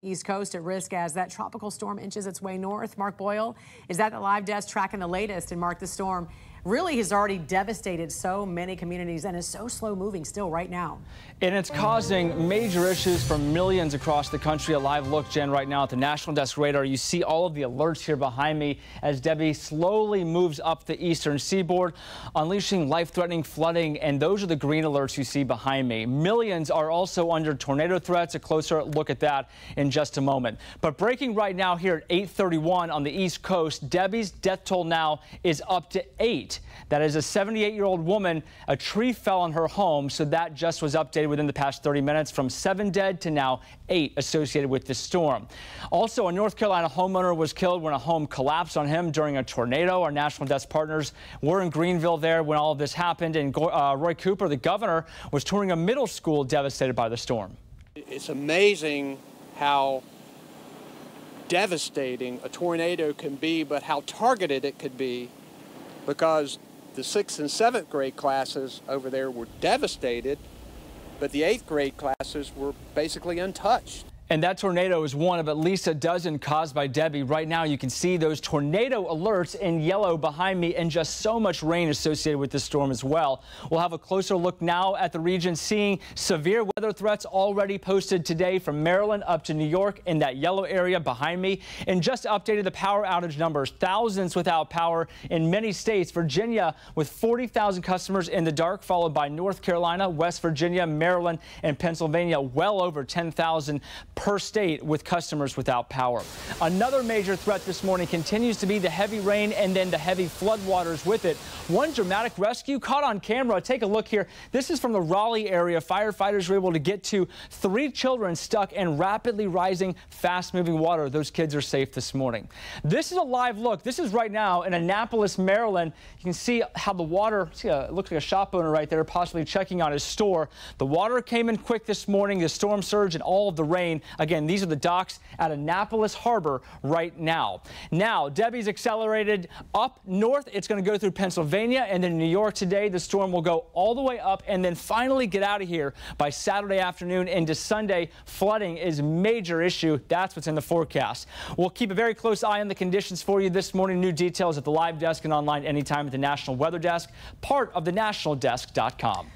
East Coast at risk as that tropical storm inches its way north. Mark Boyle is at the live desk tracking the latest. And Mark, the storm really has already devastated so many communities and is so slow moving still right now. And it's causing major issues for millions across the country. A live look, Jen, right now at the National Desk radar. You see all of the alerts here behind me as Debby slowly moves up the eastern seaboard, unleashing life-threatening flooding. And those are the green alerts you see behind me. Millions are also under tornado threats. A closer look at that in just a moment. But breaking right now here at 831 on the East Coast, Debby's death toll now is up to eight. That is a 78-year-old woman. A tree fell on her home, so that just was updated within the past 30 minutes from seven dead to now eight associated with the storm. Also, a North Carolina homeowner was killed when a home collapsed on him during a tornado. Our national desk partners were in Greenville there when all of this happened, and uh, Roy Cooper, the governor, was touring a middle school devastated by the storm. It's amazing how devastating a tornado can be, but how targeted it could be because the sixth and seventh grade classes over there were devastated, but the eighth grade classes were basically untouched. And that tornado is one of at least a dozen caused by Debby. Right now, you can see those tornado alerts in yellow behind me and just so much rain associated with this storm as well. We'll have a closer look now at the region, seeing severe weather threats already posted today from Maryland up to New York in that yellow area behind me. And just updated the power outage numbers. Thousands without power in many states. Virginia with 40,000 customers in the dark, followed by North Carolina, West Virginia, Maryland, and Pennsylvania, well over 10,000 per state with customers without power. Another major threat this morning continues to be the heavy rain and then the heavy floodwaters with it. One dramatic rescue caught on camera. Take a look here. This is from the Raleigh area. Firefighters were able to get to three children stuck in rapidly rising, fast-moving water. Those kids are safe this morning. This is a live look. This is right now in Annapolis, Maryland. You can see how the water, see, a, it looks like a shop owner right there, possibly checking on his store. The water came in quick this morning, the storm surge and all of the rain. Again, these are the docks at Annapolis Harbor right now. Now, Debby's accelerated up north. It's going to go through Pennsylvania and then New York today. The storm will go all the way up and then finally get out of here by Saturday afternoon into Sunday. Flooding is a major issue. That's what's in the forecast. We'll keep a very close eye on the conditions for you this morning. New details at the live desk and online anytime at the National Weather Desk, part of the nationaldesk.com.